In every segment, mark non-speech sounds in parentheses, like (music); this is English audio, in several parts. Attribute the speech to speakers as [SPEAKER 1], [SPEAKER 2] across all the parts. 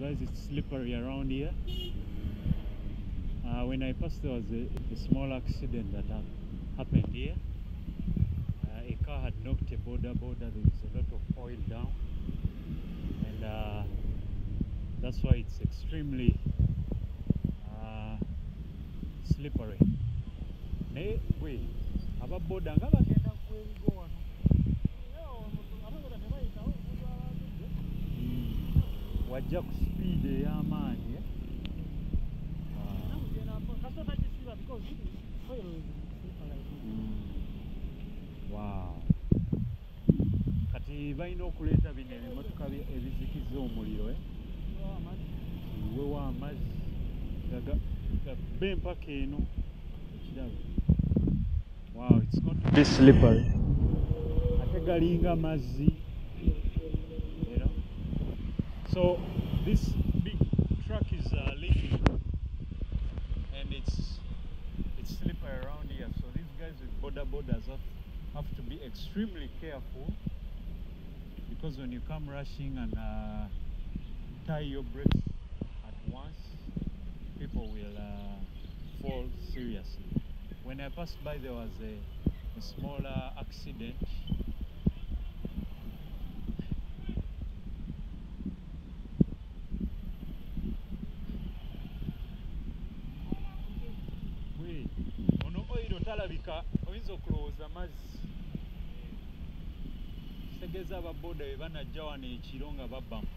[SPEAKER 1] guys, it's slippery around here. Uh, when I passed, there was a, a small accident that ha- happened here. Uh, a car had knocked a boda boda. There is a lot of oil down, and uh, that's why it's extremely uh, slippery. Naye gwe ababoda nga bagenda wajja ku speed ey'amaanyi eh? Wow. Kati balina okuleeta bino ebimotoka ebizikiza omuliro eh? kiwewo amazzi gabbe empaka eno ekirabo wow it's going to be slippery ate galinga mazzi? So this big truck is uh, leaking and it's it's slippery around here so these guys with boda bodas have, have to be extremely careful because when you come rushing and uh, tie your brakes at once, people will uh, fall seriously. When I passed by, there was a, a smaller accident. Babbamu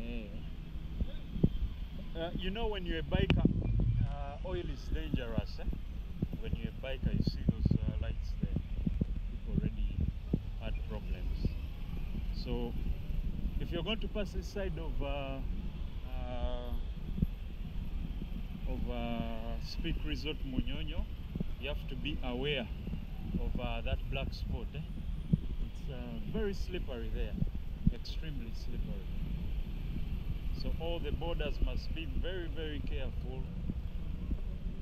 [SPEAKER 1] Eh. Uh, you know when you're a biker, uh, oil is dangerous. Eh? When you're a biker, you see those uh, lights there. People already had problems. So if you're going to pass this side of uh, uh, of uh, Speke Resort Munyonyo, you have to be aware of uh, that black spot. Eh? It's uh, very slippery there, extremely slippery. So all the bodas must be very, very careful.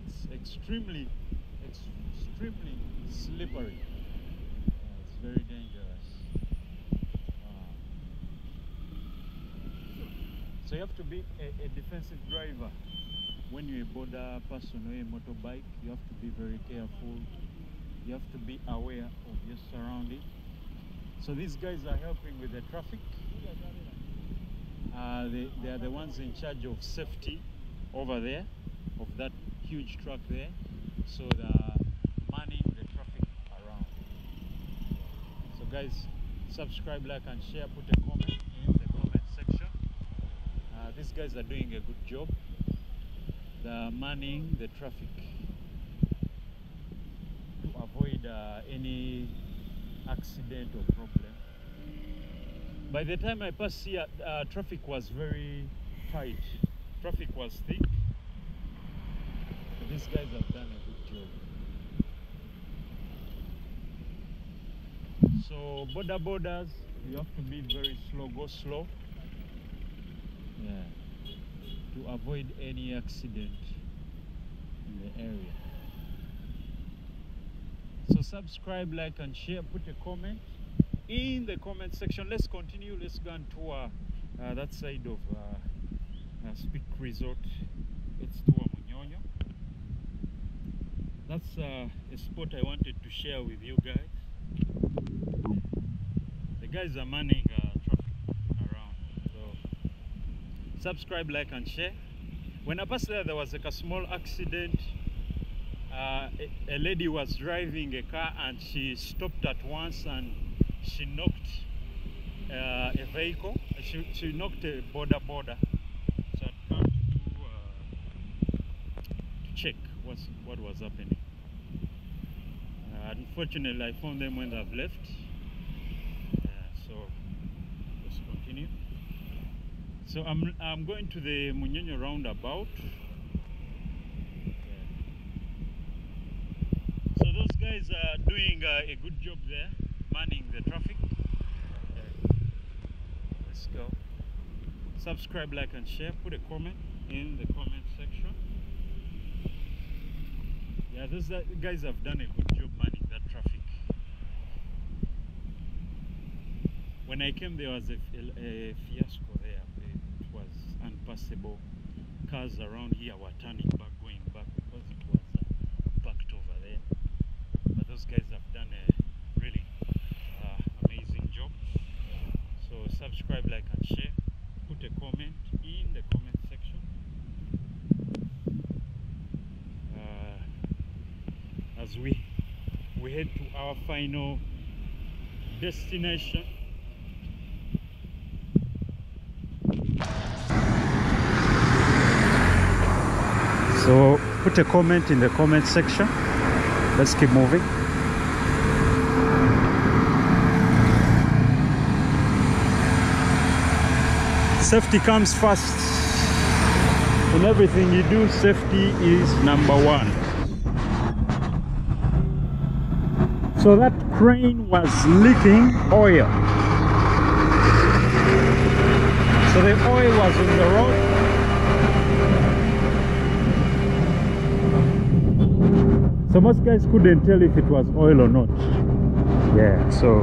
[SPEAKER 1] It's extremely, ex- extremely slippery. It's very dangerous. Uh, so you have to be a, a defensive driver. When you're a boda person or a motorbike, you have to be very careful. You have to be aware of your surroundings. So these guys are helping with the traffic. Uh, they, they are the ones in charge of safety over there, of that huge truck there. So they're manning the traffic around. So guys, subscribe, like and share, put a comment in the comment section. Uh, these guys are doing a good job. They're manning the traffic to avoid uh, any accident or problem. By the time I passed here, uh, traffic was very tight. Traffic was thick. These guys have done a good job. So boda bodas, you have to be very slow, go slow. Yeah. To avoid any accident in the area. So subscribe, like and share, put a comment in the comment section. Let's continue. Let's go and tour uh, that side of uh, uh, Speke Resort. It's tour Munyonyo. That's uh, a spot I wanted to share with you guys. The guys are manning uh, traffic around. So subscribe, like and share. When I passed there, there was like a small accident. Uh, a, a lady was driving a car and she stopped at once and she knocked uh, a vehicle. She, she knocked a boda boda. So I'd come to, uh, to check what's, what was happening. Uh, unfortunately, I found them when they've left. Uh, so. So I'm, I'm going to the Munyonyo roundabout. So those guys are doing uh, a good job there, manning the traffic. Let's go. Subscribe, like, and share. Put a comment in the comment section. Yeah, those guys have done a good job manning that traffic. when I came, there was a, a fiasco unpassable. Cars around here were turning back, going back because it was uh, packed over there. But those guys have done a really uh, amazing job. So subscribe, like, and share. Put a comment in the comment section. Uh, as we we head to our final destination. So put a comment in the comment section. Let's keep moving. Safety comes first. In everything you do, safety is number one. So that crane was leaking oil. So the oil was in the road. So most guys couldn't tell if it was oil or not. Yeah, so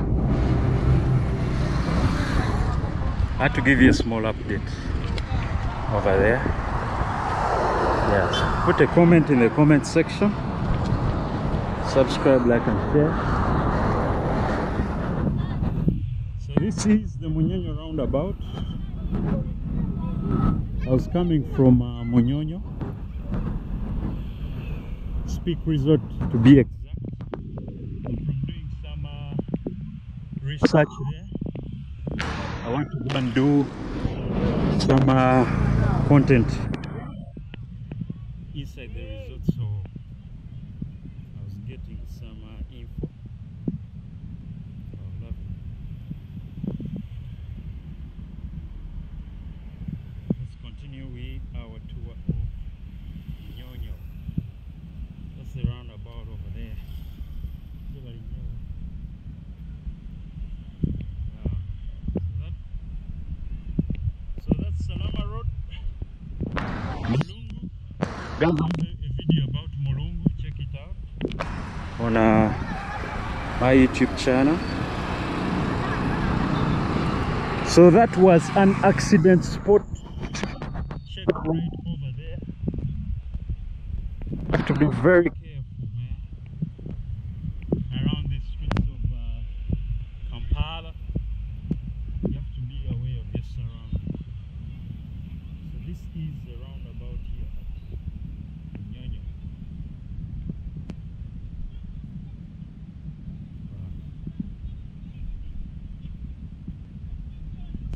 [SPEAKER 1] I had to give you a small update over there. Yes, put a comment in the comment section. Subscribe, like, and share. So this is the Munyonyo roundabout. I was coming from uh, Munyonyo. Speke Resort to be exact. And from doing some uh, research there, I want to go and do some uh, content inside the resort. So I was getting some uh, info. Oh, lovely. Let's continue with our tour of Nyonyo. That's the roundabout over there. Look at Nyonyo. Wow. So, that, so that's Salaama Road. Mulungu. There's a, a video about Mulungu. Check it out. On uh, my YouTube channel. So that was an accident spot. Check right over there. Have to be very careful, man. Around the streets of uh, Kampala, you have to be aware of your surroundings. So this is the roundabout here at Nyonyo.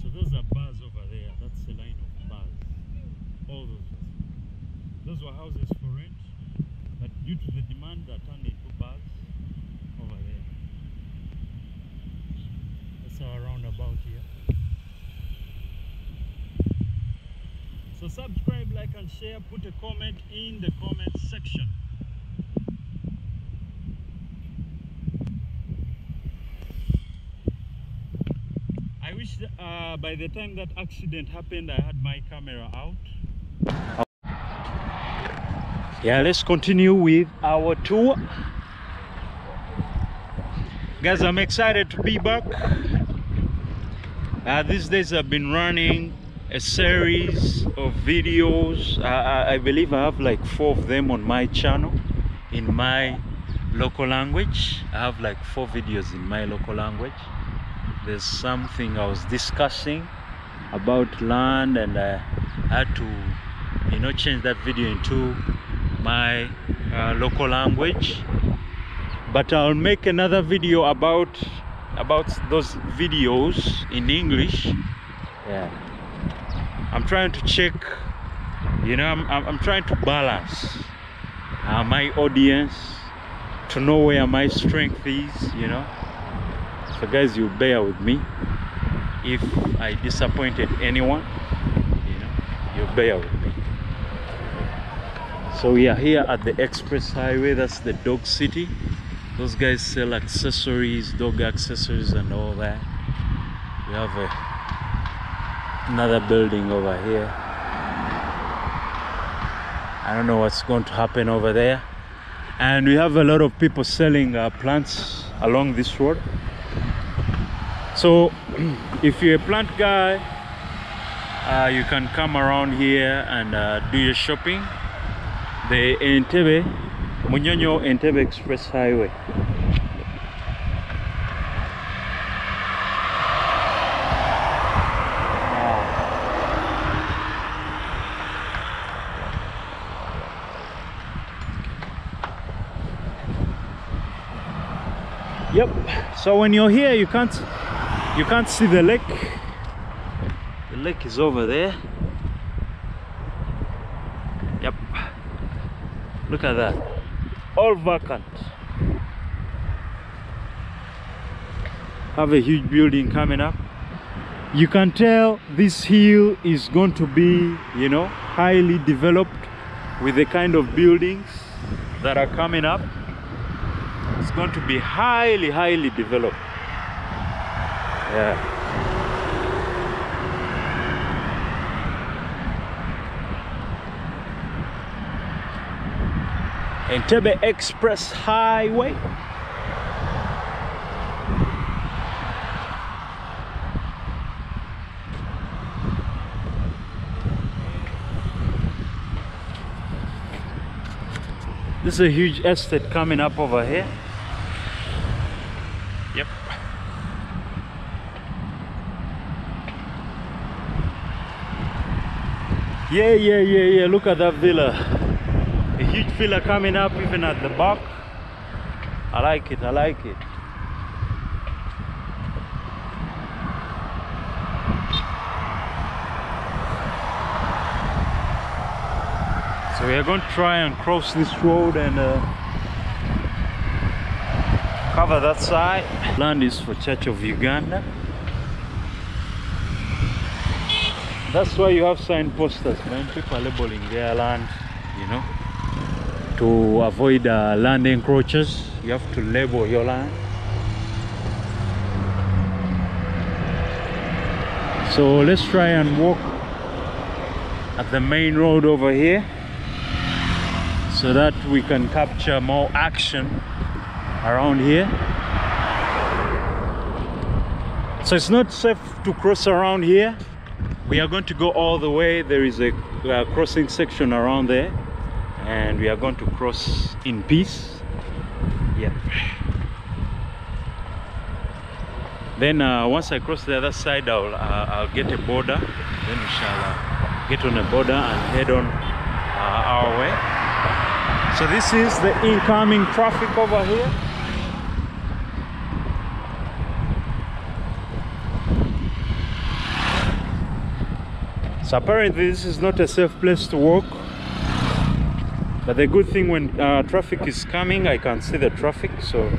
[SPEAKER 1] So those are bars over there. That's the line of bars. All those. Those were houses for rent, but due to the demand, they turned into bars over there. That's our roundabout here. So subscribe, like, and share. Put a comment in the comment section. I wish uh, by the time that accident happened, I had my camera out. Yeah, let's continue with our tour. Guys, I'm excited to be back. Uh, these days I've been running a series of videos. I, I believe I have like four of them on my channel in my local language. I have like four videos in my local language. There's something I was discussing about land and I had to you know change that video into my uh, local language. But I'll make another video about about those videos in English. Yeah. I'm trying to check you know I'm, I'm, I'm trying to balance uh, my audience to know where my strength is you know. So guys you bear with me. If I disappointed anyone you know you bear with me so we are here at the express highway that's the dog city. Those guys sell accessories dog accessories and all that. We have a, another building over here. I don't know what's going to happen over there. And we have a lot of people selling uh, plants along this road. So (clears throat) if you're a plant guy, uh, you can come around here and uh, do your shopping. The Entebbe, Munyonyo Entebbe Express Highway. Yep. So when you're here, you can't you can't see the lake. The lake is over there. Yep. Look at that. All vacant. Have a huge building coming up. You can tell this hill is going to be, you know, highly developed with the kind of buildings that are coming up it's going to be highly highly developed yeah Entebbe Express Highway This is a huge estate coming up over here. Yep. Yeah, yeah, yeah, yeah. Look at that villa. A huge filler coming up even at the back. I like it, I like it. So we are going to try and cross this road and uh, cover that side. Land is for Church of Uganda. That's why you have sign posters, man. People labeling their land, you know, to avoid uh, land encroaches. You have to label your land. So let's try and walk at the main road over here so that we can capture more action around here so it's not safe to cross around here we are going to go all the way there is a, a crossing section around there and we are going to cross in peace yeah then uh, once I cross the other side I'll, uh, I'll get a boda then we shall uh, get on a boda and head on uh, our way so this is the incoming traffic over here. So apparently this is not a safe place to walk. But the good thing when uh, traffic is coming, I can see the traffic, so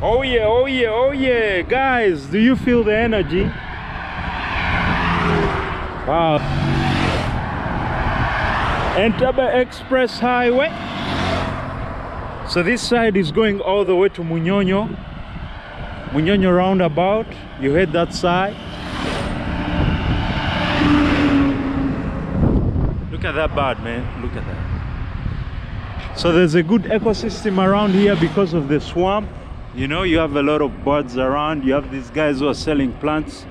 [SPEAKER 1] Oh yeah, oh yeah, oh yeah. Guys, do you feel the energy? Wow. Entebbe Express Highway. So this side is going all the way to Munyonyo. Munyonyo roundabout. You head that side. Look at that bird, man. Look at that. So there's a good ecosystem around here because of the swamp you know you have a lot of birds around you have these guys who are selling plants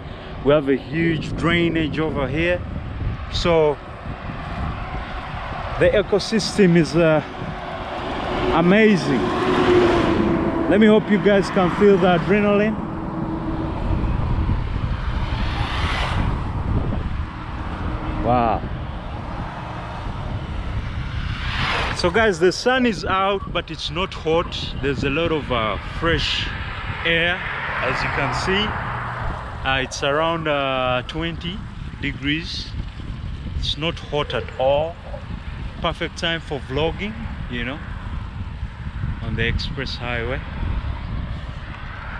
[SPEAKER 1] we have a huge drainage over here so the ecosystem is uh, amazing. Let me hope you guys can feel the adrenaline. Wow. So guys the sun is out but it's not hot. There's a lot of uh, fresh air as you can see. Uh, it's around uh, 20 degrees. It's not hot at all. Perfect time for vlogging you know on the express highway.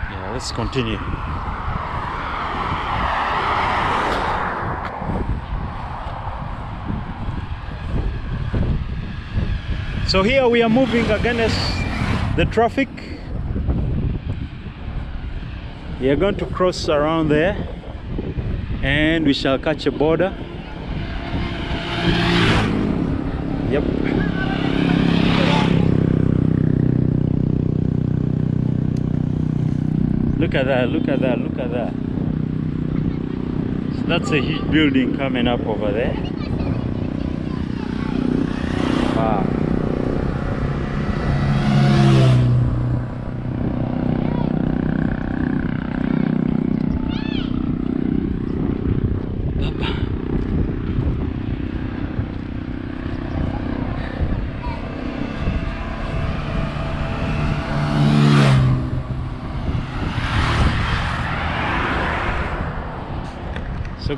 [SPEAKER 1] Yeah let's continue. So here we are moving against the traffic. We are going to cross around there and we shall catch a boda. Yep. Look at that, look at that, look at that. So that's a huge building coming up over there. Wow.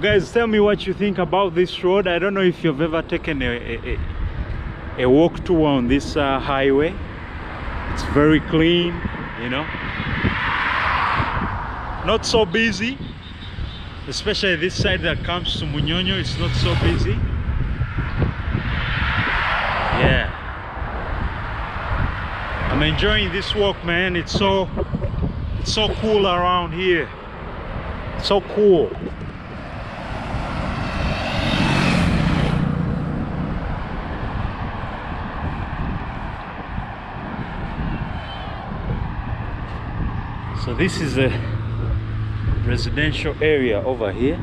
[SPEAKER 1] Guys, tell me what you think about this road. I don't know if you've ever taken a, a, a walk tour on this uh, highway. It's very clean, you know. Not so busy, especially this side that comes to Munyonyo, it's not so busy. Yeah. I'm enjoying this walk, man. It's so it's so cool around here. So cool. So this is a residential area over here.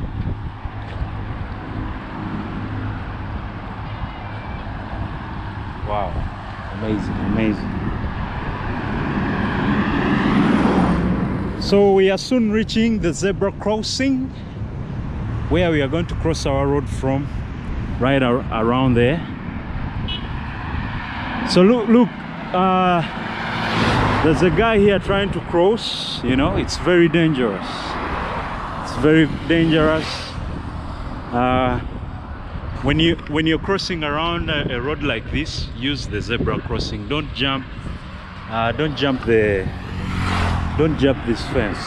[SPEAKER 1] Wow, amazing, amazing. So we are soon reaching the zebra crossing where we are going to cross our road from right ar around there. So look, look, uh, there's a guy here trying to cross you know it's very dangerous. It's very dangerous. Uh, when you when you're crossing around a, a, road like this use the zebra crossing. Don't jump uh, don't jump the don't jump this fence.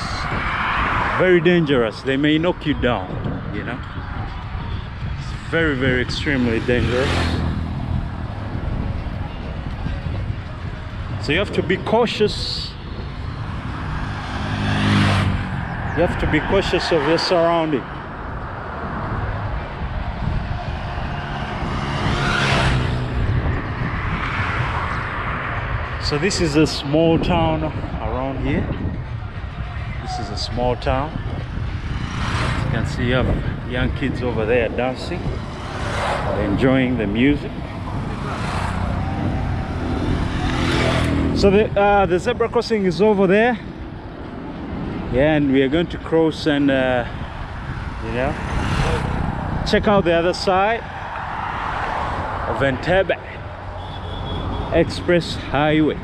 [SPEAKER 1] Very dangerous. They may knock you down you know. It's very very extremely dangerous So you have to be cautious. You have to be cautious of your surrounding. So this is a small town around here. This is a small town. You can see you have young kids over there dancing, enjoying the music. So the uh, the zebra crossing is over there. Yeah, and we are going to cross and uh, you know check out the other side of Entebbe Express Highway.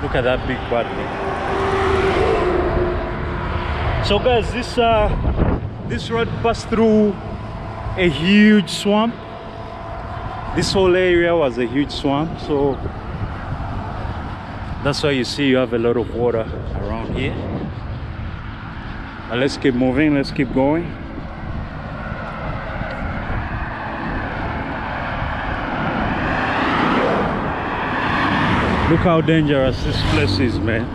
[SPEAKER 1] Look at that big button. So guys, this uh, this road passed through a huge swamp. This whole area was a huge swamp so that's why you see you have a lot of water around here. Let's keep moving let's keep going. Look how dangerous this place is man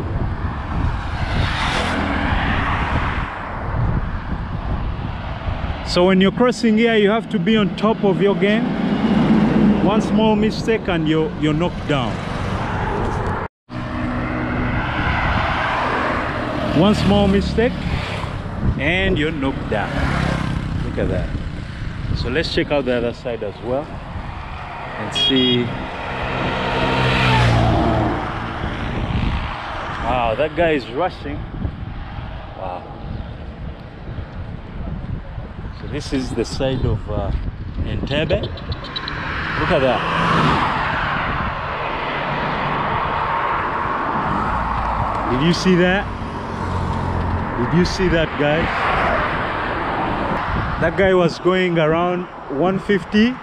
[SPEAKER 1] So when you're crossing here, you have to be on top of your game. One small mistake and you're, you're knocked down. One small mistake and you're knocked down. Look at that. So let's check out the other side as well and see. Wow, that guy is rushing. Wow. So this is the side of uh, Entebbe. Look at that. Did you see that? Did you see that guy? That guy was going around 150. Oh.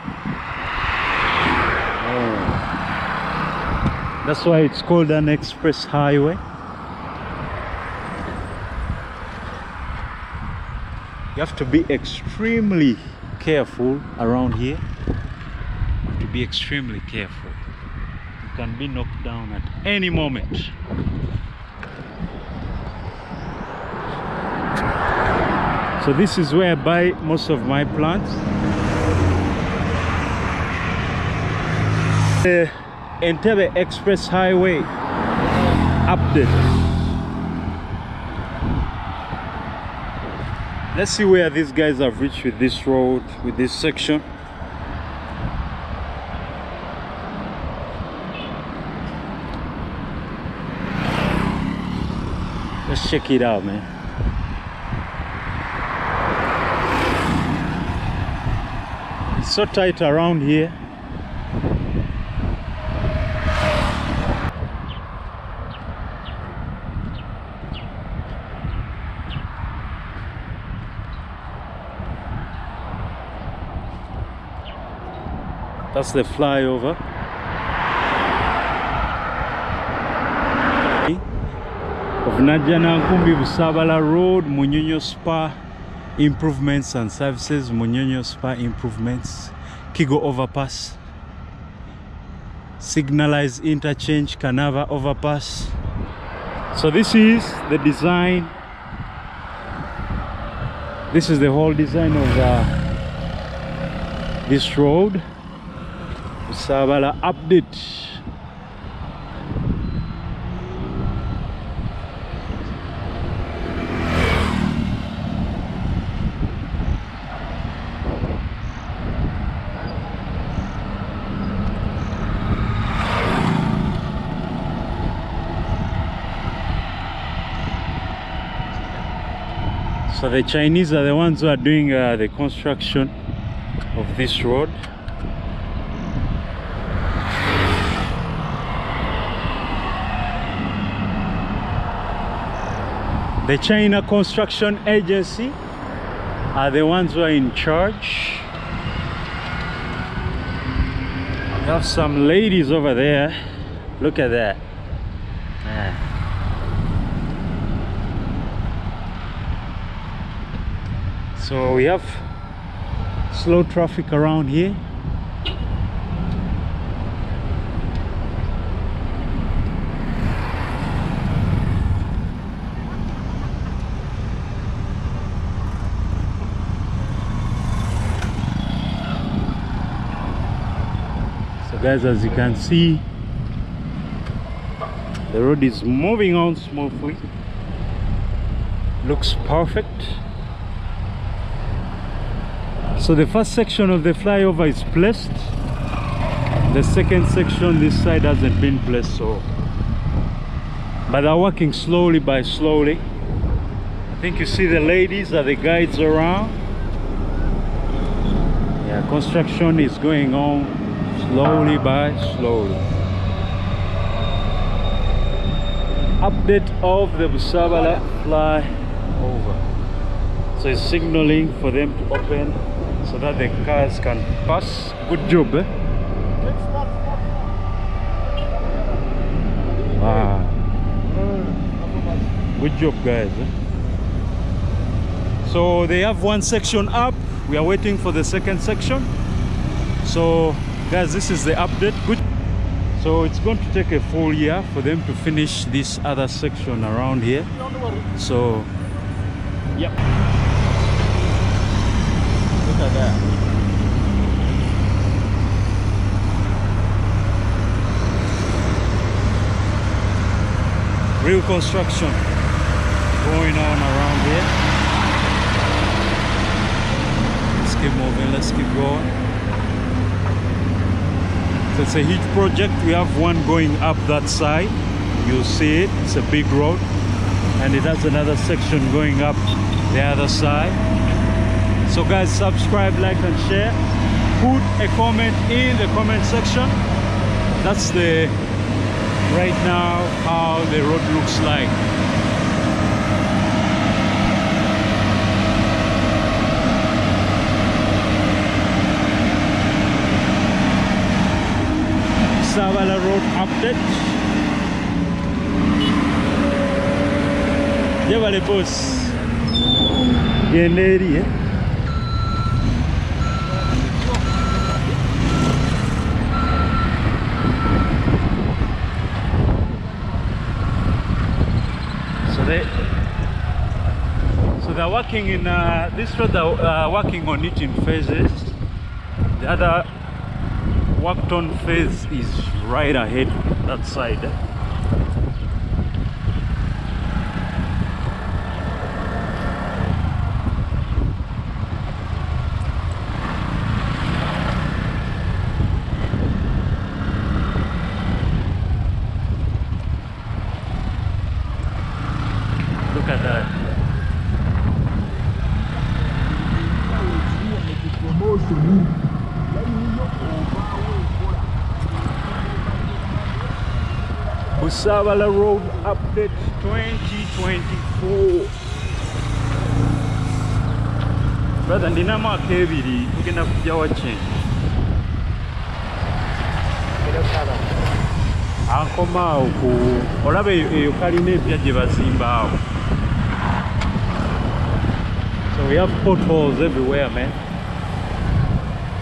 [SPEAKER 1] That's why it's called an express highway. You have to be extremely careful around here to be extremely careful you can be knocked down at any moment. So this is where I buy most of my plants. The Entebbe Express Highway update. Let's see where these guys have reached with this road, with this section. Let's check it out, man. It's so tight around here. That's the flyover. Of Najjanankumbi Busabala Road, Munyonyo Spur Improvements and Services, Munyonyo Spur Improvements, Kigo Overpass, Signalized Interchange, Canava Overpass. So this is the design. This is the whole design of uh, this road. Busabala update. So the Chinese are the ones who are doing uh, the construction of this road. The China Construction Agency are the ones who are in charge. We have some ladies over there. Look at that. So we have slow traffic around here. Guys, as you can see, the road is moving on smoothly. Looks perfect. So the first section of the flyover is placed. The second section this side hasn't been placed so but they're working slowly by slowly. I think you see the ladies are the guides around. Yeah, construction is going on slowly by slowly. Update of the Busabala flyover. So it's signaling for them to open so that the cars can pass. Good job, eh? Wow. Good job, guys. eh? So they have one section up. We are waiting for the second section. So, guys, this is the update. Good. So it's going to take a full year for them to finish this other section around here. So, yep. Look at that. Real construction going on around here. Let's keep moving, let's keep going. So it's a huge project. We have one going up that side. You'll see it. It's a big road. And it has another section going up the other side. So guys, subscribe, like and share. Put a comment in the comment section. That's the right now how the road looks like. Savala Road update. Jabal Epos ये नेरी है so they so they're working in uh, this road they're uh, working on it in phases. The other worked on phase is right ahead that side. Look at that Busabala Road Update 2024 brother ndina amaaka ebiri tugenda kujja wa change ankoma awo ku olaba eyo kalina empya gye bazimba awo. So we have potholes everywhere man.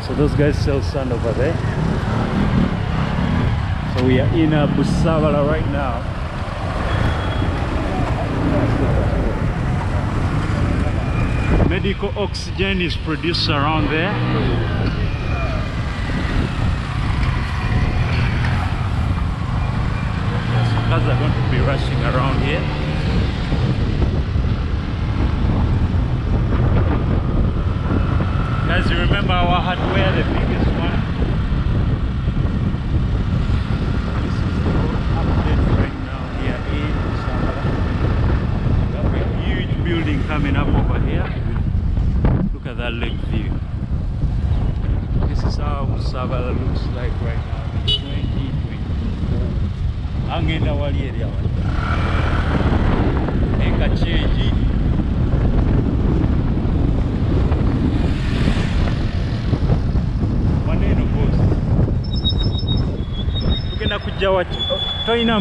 [SPEAKER 1] So those guys sell sand over there so we are in uh, Busabala right now. Medical oxygen is produced around there. Cars are going to be rushing around here. Guys you remember our hardware the biggest building coming up over here. Look at that lake view. This is how Busabala looks like right now in 2024 angenda wali eri change. Tugenda waki tolina